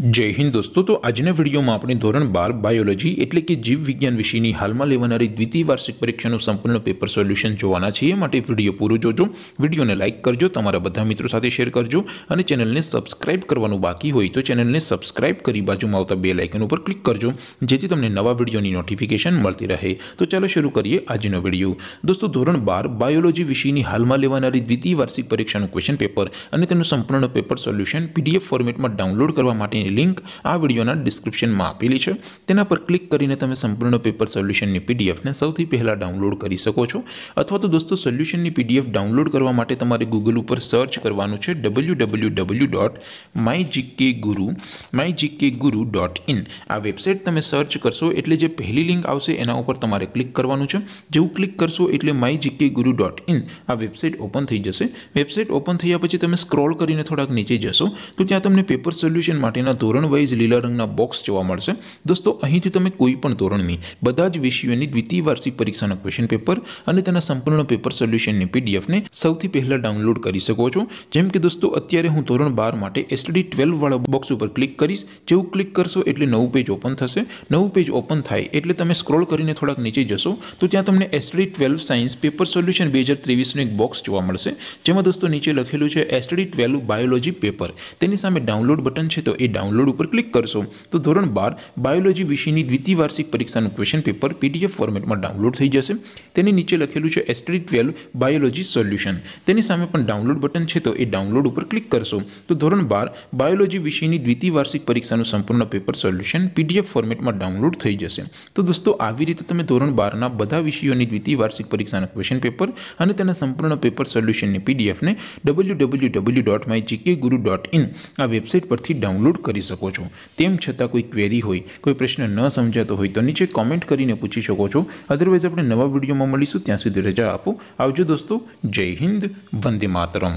જય હિન્દ દોસ્તો તો આજના વિડીયોમાં આપણે ધોરણ બાર બાયોલોજી એટલે કે જીવ વિજ્ઞાન વિષયની હાલમાં લેવાનારી દ્વિતીય વાર્ષિક પરીક્ષાનું સંપૂર્ણ પેપર સોલ્યુશન જોવાના છીએ માટે વિડીયો પૂરો જોજો વિડીયોને લાઇક કરજો તમારા બધા મિત્રો સાથે શેર કરજો અને ચેનલને સબસ્ક્રાઇબ કરવાનું બાકી હોય તો ચેનલને સબસ્ક્રાઇબ કરી બાજુમાં આવતા બે લાઇકન ઉપર ક્લિક કરજો જેથી તમને નવા વિડીયોની નોટિફિકેશન મળતી રહે તો ચાલો શરૂ કરીએ આજનો વિડીયો દોસ્તો ધોરણ બાર બાયોલોજી વિષયની હાલમાં લેવાનારી દ્વિતીય વાર્ષિક પરીક્ષાનું ક્વેશ્ચન પેપર અને તેનું સંપૂર્ણ પેપર સોલ્યુશન પીડીએફ ફોર્મેટમાં ડાઉનલોડ કરવા માટેની લિંક આ વિડીયોના ડિસ્ક્રિપ્શનમાં આપેલી છે તેના પર ક્લિક કરીને તમે સંપૂર્ણ પેપર સોલ્યુશનની પીડીએફને સૌથી પહેલાં ડાઉનલોડ કરી શકો છો અથવા તો દોસ્તો સોલ્યુશનની પીડીએફ ડાઉનલોડ કરવા માટે તમારે ગૂગલ ઉપર સર્ચ કરવાનું છે W W W dot my GK guru my GK guru dot in આ વેબસાઇટ તમે સર્ચ કરશો એટલે જે પહેલી લિંક આવશે એના ઉપર તમારે ક્લિક કરવાનું છે જેવું ક્લિક કરશો એટલે my GK guru dot in આ વેબસાઇટ ઓપન થઈ જશે વેબસાઇટ ઓપન થયા પછી તમે સ્ક્રોલ કરીને થોડાક નીચે જશો તો ત્યાં તમને પેપર સોલ્યુશન માટેના ધોરણ વાઇઝ લીલા રંગના બોક્સ જોવા મળશે દોસ્તો અહીંથી તમે કોઈ પણ ધોરણની બધા જ વિષયોની દ્વિતીય વાર્ષિક પરીક્ષાના ક્વેશ્ચન પેપર અને તેના સંપૂર્ણ પેપર સોલ્યુશનની પીડીએફને સૌથી પહેલાં ડાઉનલોડ કરી શકો છો જેમ કે દોસ્તો અત્યારે હું ધોરણ બાર માટે એસટીડી ટ્વેલ્વ વાળા બોક્સ ઉપર ક્લિક કરીશ જેવું ક્લિક કરશો એટલે નવું પેજ ઓપન થશે નવું પેજ ઓપન થાય એટલે તમે સ્ક્રોલ કરીને થોડાક નીચે જશો તો ત્યાં તમને STD twelve science paper solution બે હજાર ત્રેવીસનું એક બોક્સ જોવા મળશે જેમાં દોસ્તો નીચે લખેલું છે એસટીડી ટ્વેલ્વ બાયોલોજી પેપર તેની સામે ડાઉનલોડ બટન છે તો એ ડાઉનલોડ ઉપર ક્લિક કરશો તો ધોરણ બાર બાયોલોજી વિષયની દ્વિતીય વાર્ષિક પરીક્ષાનું ક્વેશ્ચન પેપર પીડીએફ ફોર્મેટમાં ડાઉનલોડ થઈ જશે તેની નીચે લખેલું છે એસટી ટ્વેલ્વ બાયોલોજી સોલ્યુશન તેની સામે પણ ડાઉનલોડ બટન છે તો એ ડાઉનલોડ ઉપર ક્લિક કરશો તો ધોરણ બાર બાયોલોજી વિષયની દ્વિતીય વાર્ષિક પરીક્ષાનું સંપૂર્ણ પેપર સોલ્યુશન પીડીએફ ફોર્મેટમાં ડાઉનલોડ થઈ જશે તો દોસ્તો આવી રીતે તમે ધોરણ બારના બધા વિષયોની દ્વિતીય વાર્ષિક પરીક્ષાના ક્વેશ્ચન પેપર અને તેના સંપૂર્ણ પેપર સોલ્યુશનની પીડીએફને W W W dot my GK guru dot in આ વેબસાઇટ પરથી ડાઉનલોડ કરી શકો છો. તેમ છતાં કોઈ ક્વેરી હોય, કોઈ પ્રશ્ન ન સમજાતો હોય, તો નીચે કોમેન્ટ કરીને પૂછી શકો છો. અદરવાઇઝ આપણે નવા વિડીયોમાં મળીશું. ત્યાં સુધી રજા આપો. આવજો દોસ્તો. જય હિન્દ. વંદે માતરમ.